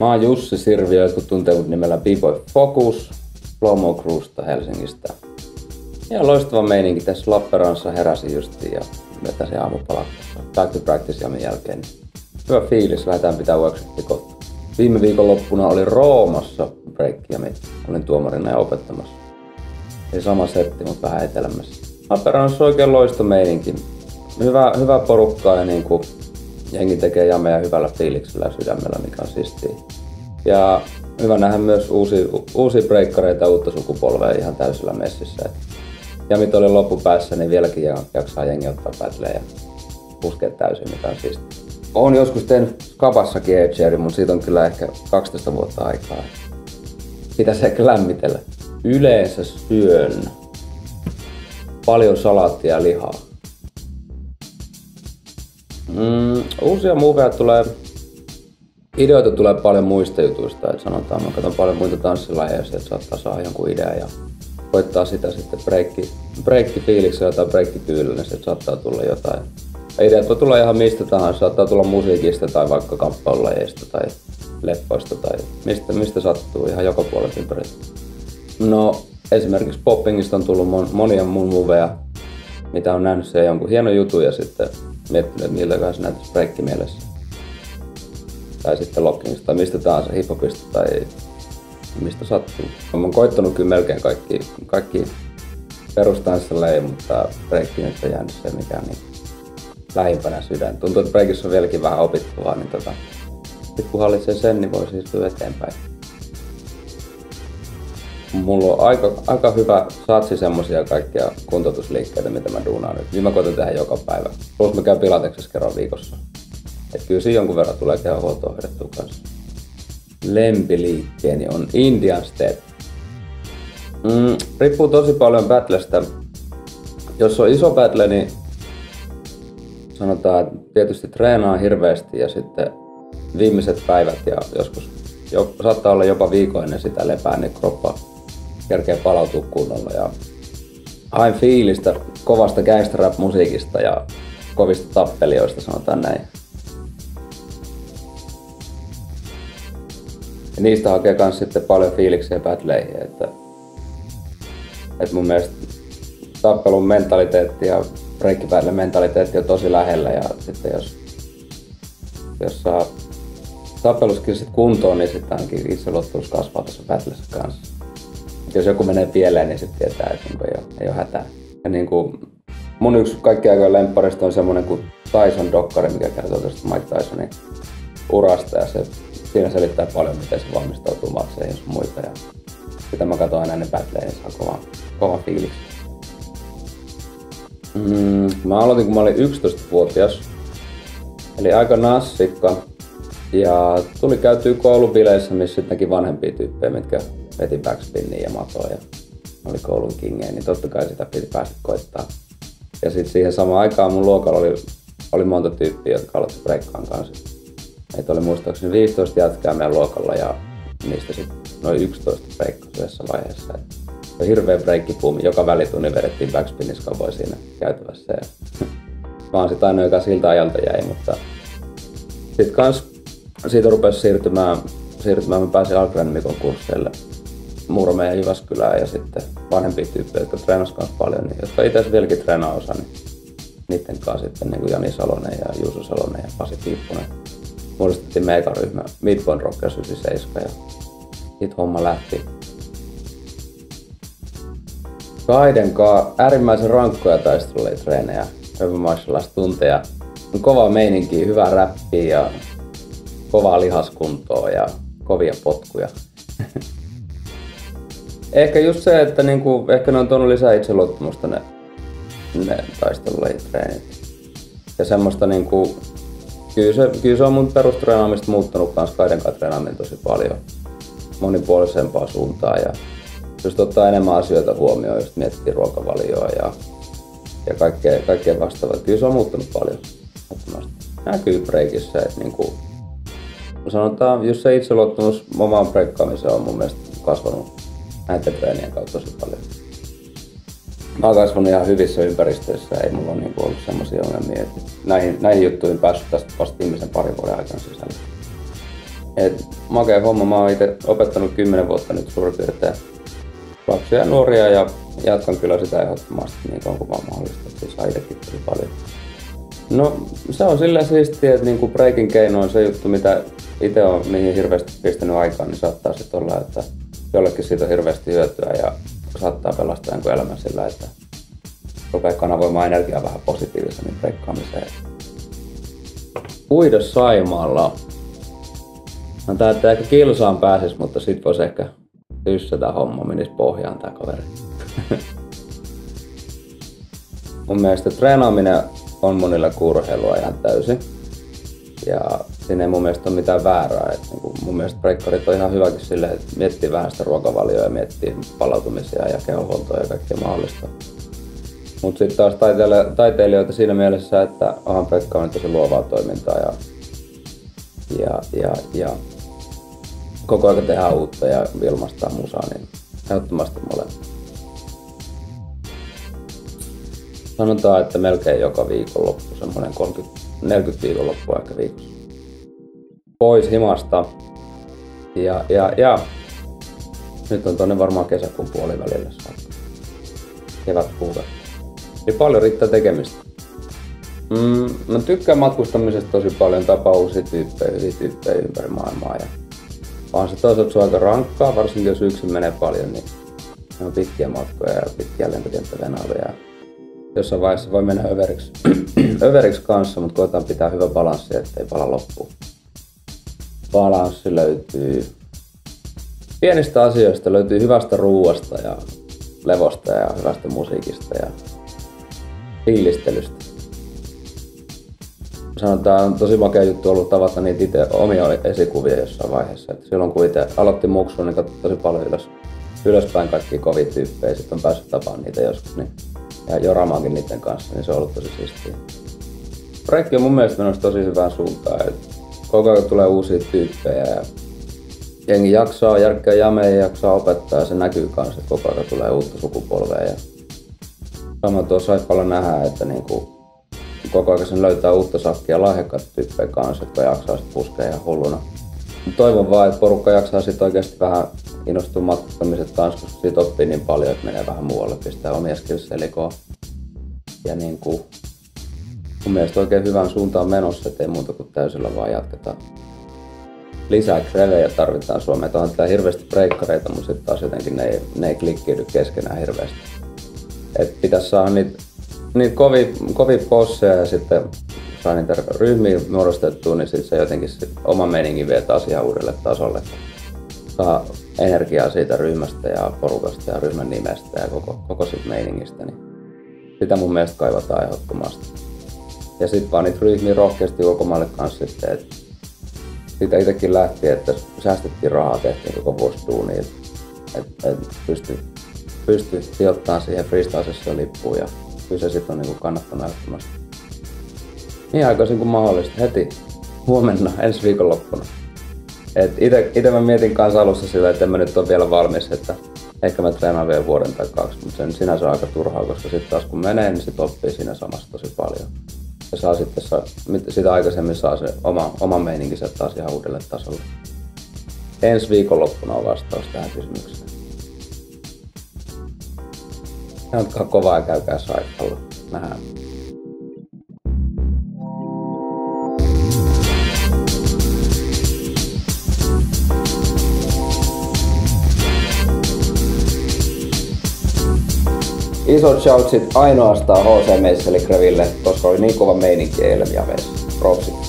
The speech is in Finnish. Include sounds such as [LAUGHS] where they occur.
Mä oon Jussi Sirviö, jotkut tuntee mut nimellä B-Boy Focus, Flomo Crewsta Helsingistä. Ja loistava meininki tässä Lappeenrannassa heräsi justiin ja vetäsin aamupalat back to practice jamin jälkeen. Hyvä fiilis, lähdetään pitää workshopia kohta. Viime viikon loppuna oli Roomassa breakkiami. Olin tuomarina ja opettamassa. Ei sama setti, mutta vähän etelämässä. Lappeenrannassa oikein loisto meininki. Hyvä, hyvä porukkaa ja niin kuin jengi tekee jameja hyvällä fiiliksellä ja sydämellä, mikä on siistiä. Ja hyvä nähdä myös uusia, uusia breikkareita uutta sukupolvea ihan täysillä messissä. Et jamit oli loppupäässä, niin vieläkin jaksaa jengi ottaa pätleen ja puskea täysin, mikä on siistiä. Olen joskus tehnyt kapassakin Edgeeri, mutta siitä on kyllä ehkä 12 vuotta aikaa. Pitäisi ehkä lämmitellä. Yleensä syön paljon salaattia ja lihaa. Mm, uusia muoveja tulee, ideoita tulee paljon muista jutuista, että sanotaan, mä katson paljon muita tanssilajeja, että saattaa saada jonkun idean ja koittaa sitä sitten breikki, breikki fiiliksellä tai breikki tyylillä, niin sieltä saattaa tulla jotain. Ja ideat voi tulla ihan mistä tahansa, saattaa tulla musiikista tai vaikka kamppailulajeista tai leppoista tai mistä, mistä sattuu ihan joka puolella ympäri. No esimerkiksi poppingista on tullut monia mun muveja, mitä on nähnyt se jonkun hieno jutun ja sitten miettinyt, että miltä se näyttäisi breikki mielessä. Tai sitten lockingista tai mistä tahansa, hiphopista tai mistä sattuu. Mä oon koittanut kyllä melkein kaikki, kaikki perustanssaleja, mutta breikki nyt on jäänyt se, mikä on niin lähimpänä sydän. Tuntuu, että breikissä on vieläkin vähän opittavaa, niin tota, kun hallitsee sen, niin voi siis eteenpäin mulla on aika, aika hyvä satsi semmosia kaikkia kuntoutusliikkeitä, mitä mä duunaan nyt. Niin mä koitan tehdä joka päivä. Plus mä käyn pilateksessa kerran viikossa. Et kyllä siinä jonkun verran tulee kehonhuoltoa hoidettua kanssa. Lempiliikkeeni on Indian Step. Mm, riippuu tosi paljon battlestä. Jos on iso battle, niin sanotaan, että tietysti treenaa hirveästi ja sitten viimeiset päivät ja joskus jo, saattaa olla jopa viikoinen sitä lepää, niin kroppa kerkee palautua kunnolla. Ja hain fiilistä kovasta gangster rap musiikista ja kovista tappelioista, sanotaan näin. Ja niistä hakee myös sitten paljon fiiliksiä battleihin, että, että mun mielestä tappelun mentaliteetti ja breikkipäivän mentaliteetti on tosi lähellä ja sitten jos, jos saa tappeluskin sit kuntoon, niin sitten ainakin itseluottamus kasvaa tässä battlessa kanssa jos joku menee pieleen, niin sitten tietää, että niinku ei, ei ole hätää. Ja niin kuin, mun yksi kaikkien aikojen lempparista on semmoinen kuin Tyson Dokkari, mikä kertoo tästä Mike Tysonin urasta ja se, siinä selittää paljon, miten se valmistautuu makseihin ja muita. Ja sitä mä katson aina ennen battleja, niin saa kova, kova fiilis. Mm, mä aloitin, kun mä olin 11-vuotias. Eli aika nassikka. Ja tuli käytyä koulubileissä, missä sittenkin vanhempia tyyppejä, mitkä veti backspinnia ja matoa ja oli koulun kingejä, niin totta kai sitä piti päästä koittaa. Ja sitten siihen samaan aikaan mun luokalla oli, oli monta tyyppiä, jotka aloitti breikkaan kanssa. Meitä oli muistaakseni 15 jätkää meidän luokalla ja niistä sitten noin 11 breikkasi vaiheessa. Et hirveä breikkipuumi, joka välitunni vedettiin backspiniskavoja siinä käytävässä. Ja [LAUGHS] mä oon sit ainoa, joka siltä ajalta jäi, mutta sitten kans siitä rupesi siirtymään, siirtymään mä pääsin Algren Mikon kursseille Murmeen ja Jyväskylään ja sitten vanhempia tyyppejä, jotka treenasivat paljon, niin jotka itse vieläkin treenaa osa, niin niiden kanssa sitten niin kuin Jani Salonen ja Juuso Salonen ja Pasi Piippunen muodostettiin megaryhmä Midpoint Rockers 97 ja siitä homma lähti. Kaiden kanssa äärimmäisen rankkoja taisteluja treenejä, tunteja. Kova meininki, hyvä räppi ja kovaa lihaskuntoa ja kovia potkuja. [LAUGHS] Ehkä just se, että niinku, ehkä ne on tuonut lisää itseluottamusta ne, ne taistelulajit treenit. Ja semmoista niinku, kyllä se, kyllä se on mun perustreenaamista muuttanut kans kaiden treenaaminen tosi paljon monipuolisempaa suuntaan ja just ottaa enemmän asioita huomioon, just miettii ruokavalioa ja, ja kaikkea, kaikkea vastaavaa. Kyllä se on muuttunut paljon. Näkyy breikissä, että niinku, sanotaan, jos se itseluottamus omaan breikkaamiseen on mun mielestä kasvanut näiden treenien kautta tosi paljon. Mä oon kasvanut ihan hyvissä ympäristöissä, ei mulla ole niinku ollut semmoisia ongelmia, että näihin, näihin juttuihin päässyt tästä vasta viimeisen parin vuoden aikana sisällä. Et makea homma, mä oon itse opettanut 10 vuotta nyt suurin piirtein lapsia ja nuoria ja jatkan kyllä sitä ehdottomasti niin kauan kuin vaan mahdollista. Siis saa itsekin tosi paljon. No se on sillä siistiä, että niinku breakin keino on se juttu, mitä itse on mihin hirveästi pistänyt aikaan, niin saattaa sitten olla, että jollekin siitä on hirveästi hyötyä ja saattaa pelastaa jonkun elämän sillä, että rupeaa kanavoimaan energiaa vähän positiivisemmin breikkaamiseen. Uida Saimaalla. No tää, että ehkä kilsaan pääsis, mutta sit vois ehkä tyssätä homma, menis pohjaan tää kaveri. [LAUGHS] Mun mielestä treenaaminen on monilla kurheilua ihan täysin. Ja siinä ei mun mielestä ole mitään väärää. Et niin mun mielestä breikkarit on ihan hyväkin silleen, että miettii vähän sitä ruokavalioa ja miettii palautumisia ja kehonhuoltoa ja kaikkea mahdollista. Mutta sitten taas taiteilijoita siinä mielessä, että onhan Pekka on tosi luovaa toimintaa ja, ja, ja, ja koko ajan tehdään uutta ja ilmastaa musaa, niin ehdottomasti molemmat. Sanotaan, että melkein joka viikonloppu, semmoinen 30, 40 viikonloppua ehkä viikossa. Pois himasta. Ja, ja, ja. Nyt on tonne varmaan kesäkuun puolivälille saakka. Kevät kuukautta. Niin paljon riittää tekemistä. Mm, mä tykkään matkustamisesta tosi paljon, tapaa uusia tyyppejä, hyviä tyyppejä ympäri maailmaa. Ja on se toisaalta se on aika rankkaa, varsinkin jos yksin menee paljon, niin ne on pitkiä matkoja ja pitkiä lentokenttävenailuja. Jossain vaiheessa voi mennä överiksi, [CLEARS THROAT] överiksi kanssa, mutta koetaan pitää hyvä balanssi, ettei pala loppuun. Balanssi löytyy pienistä asioista, löytyy hyvästä ruuasta ja levosta ja hyvästä musiikista ja fiilistelystä. Sanotaan, on tosi makea juttu ollut tavata niitä itse omia esikuvia jossain vaiheessa. Et silloin kun itse aloitti muksuun, niin katsoi tosi paljon ylös, ylöspäin kaikki kovia tyyppejä. Sitten on päässyt tapaamaan niitä joskus niin, ja joramaankin niiden kanssa, niin se on ollut tosi siistiä. Projekti on mun mielestä menossa tosi hyvään suuntaan. Et koko ajan tulee uusia tyyppejä ja jengi jaksaa, järkkää jameja jaksaa opettaa ja se näkyy kanssa, että koko ajan tulee uutta sukupolvea. Ja Sama tuossa paljon nähdä, että niin kuin koko ajan sen löytää uutta sakkia lahjakkaita tyyppejä kanssa, jotka jaksaa sitten puskea ihan hulluna. Toivon vaan, että porukka jaksaa sitten oikeasti vähän innostua matkustamiset kanssa, koska siitä oppii niin paljon, että menee vähän muualle, pistää omia skillsejä likoon. Ja niin kuin, mun mielestä oikein hyvän suuntaan menossa, ettei muuta kuin täysillä vaan jatketaan. Lisää krevejä tarvitaan Suomeen. On tää hirveästi breikkareita, mutta sitten taas jotenkin ne ei, ne ei klikkiydy keskenään hirveästi että pitäisi saada niitä, niitä kovia, kovia posseja ja sitten saa niitä ryhmiä muodostettua, niin sitten se jotenkin sit oma meininki vie taas ihan uudelle tasolle. Saa energiaa siitä ryhmästä ja porukasta ja ryhmän nimestä ja koko, koko siitä meiningistä, niin sitä mun mielestä kaivataan ehdottomasti. Ja sitten vaan niitä ryhmiä rohkeasti ulkomaille kanssa sitten, että siitä itsekin lähti, että säästettiin rahaa, tehtiin koko vuosi duunia, että et pystyi pystyy sijoittamaan siihen freestyle lippuun ja kyllä se sitten on niin kannattanut ehdottomasti. Niin aikaisin kuin mahdollista, heti huomenna, ensi viikonloppuna. Et ite, ite mä mietin kanssa alussa sillä, että en mä nyt ole vielä valmis, että ehkä mä treenaan vielä vuoden tai kaksi, mutta sen sinänsä on aika turhaa, koska sitten taas kun menee, niin sit oppii siinä samassa tosi paljon. Ja saa sitten, saa, sitä aikaisemmin saa se oma, oma meininkinsä taas ihan uudelle tasolle. Ensi viikonloppuna on vastaus tähän kysymykseen. Jatkaa kovaa ja käykää saikalla. Nähdään. Isot shoutsit ainoastaan HC Meisseli Kreville, koska oli niin kova meininki eilen ja Propsit.